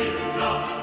Silla.